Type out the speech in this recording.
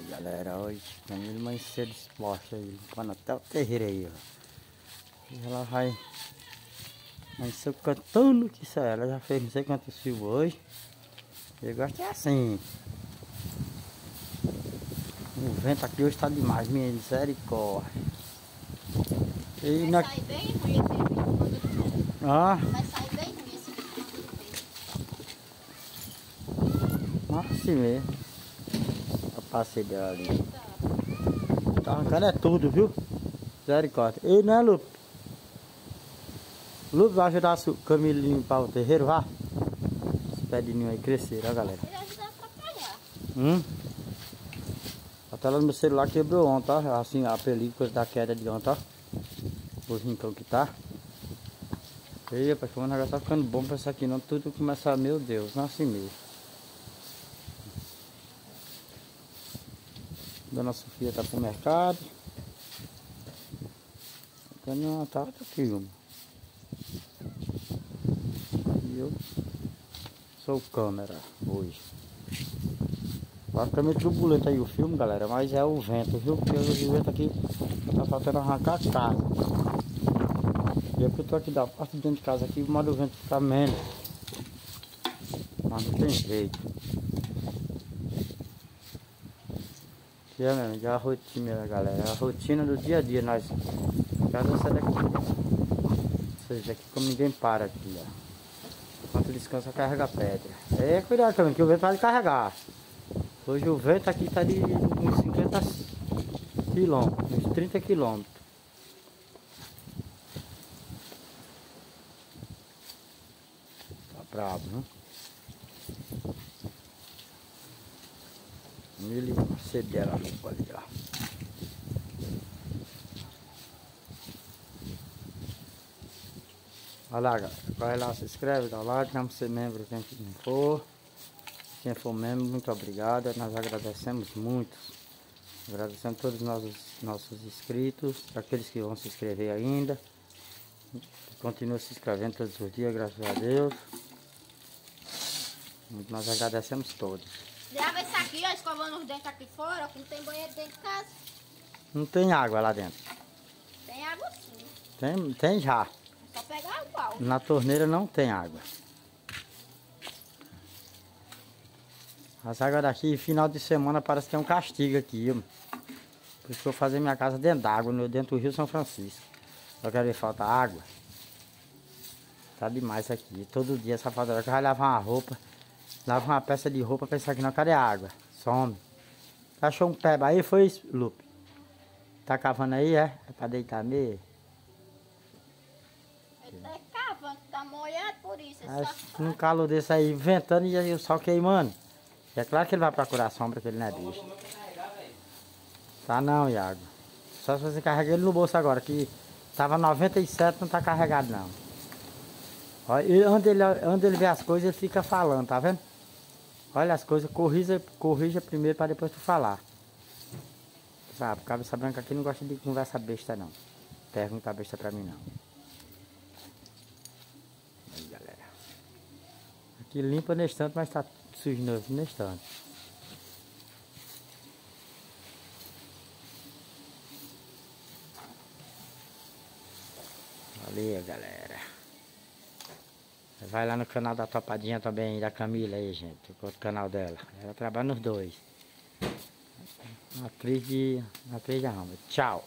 Aí galera, hoje Camila amanhecer disposta aí, limpando até o terreiro aí, ó. E ela vai amanhecer cantando que isso. Ela já fez não sei quantos fios hoje. Eu gosto é assim. O vento aqui hoje tá demais, minha misericórdia. E vai na... sair bem ruim esse vídeo. Ah. Vai sair bem ruim esse vídeo. Assim mesmo. Passei dela ali. Tá arrancando é tudo, viu? Misericórdia. Ei, né, Lupe? Lupe vai ajudar a Camila a limpar o terreiro, vá? Os pedinhos aí cresceram, ó, galera. Ele ajuda a atrapalhar. Hum? A tela do meu celular quebrou ontem, ó. Assim, a película da queda de ontem, ó. O rincão que tá. Ei, rapaz, o negócio tá ficando bom pra isso aqui, não. Tudo começa, meu Deus, não assim mesmo. Dona Sofia tá pro mercado. Não, tá aqui, uma. E eu sou câmera hoje. Praticamente turbulento aí o filme, galera, mas é o vento, viu? Porque o vento aqui tá faltando arrancar a casa. E é porque eu tô aqui da parte de dentro de casa aqui, mas o vento fica menos. Mas não tem jeito. Que é mesmo, já a rotina, galera. A rotina do dia a dia, nós. Cada essa daqui. Ou seja, aqui como ninguém para aqui, ó. Enquanto descansa, carrega pedra. É, cuidado também, que o vento vai carregar. Hoje o vento aqui tá de uns 50 quilômetros, uns 30 quilômetros. brabo, né? Ele cedera ali, ó. Olha lá, galera. Vai lá, se inscreve, dá like, não ser membro quem for. Quem for membro, muito obrigado. Nós agradecemos muito. Agradecemos a todos os nossos, nossos inscritos, aqueles que vão se inscrever ainda. Continua se inscrevendo todos os dias, graças a Deus. Nós agradecemos todos. Leva isso aqui, ó, escovando os dentes aqui fora, que não tem banheiro dentro de casa. Não tem água lá dentro. Tem água sim. Tem, tem já. É só pegar o pau. Na torneira não tem água. As águas daqui, final de semana, parece que é um castigo aqui. Por isso que eu fazer minha casa dentro d'água, dentro do Rio São Francisco. Eu quero ver falta água. Tá demais aqui. Todo dia essa que vai lavar uma roupa. Lava uma peça de roupa, pensar que não, cadê a água? Some. Achou um peba aí, foi Lupe? Tá cavando aí, é? É pra deitar meio? Ele tá cavando, tá molhado por isso. Acho, num calor desse aí, ventando e o sol queimando. É claro que ele vai procurar sombra, que ele não é bicho. Tá não, Iago. Só se você carregar ele no bolso agora, que tava 97, não tá carregado não. Olha, onde ele, onde ele vê as coisas, ele fica falando, tá vendo? Olha as coisas, corrija, corrija primeiro para depois tu falar. Sabe, cabeça branca aqui não gosta de conversa besta não. Pergunta besta pra mim não. Aí galera. Aqui limpa nesse tanto, mas tá sujo nesse tanto. Valeu galera. Vai lá no canal da Topadinha também, da Camila aí, gente. O canal dela. Ela trabalha nos dois. Atriz de. Atriz de Rama. Tchau.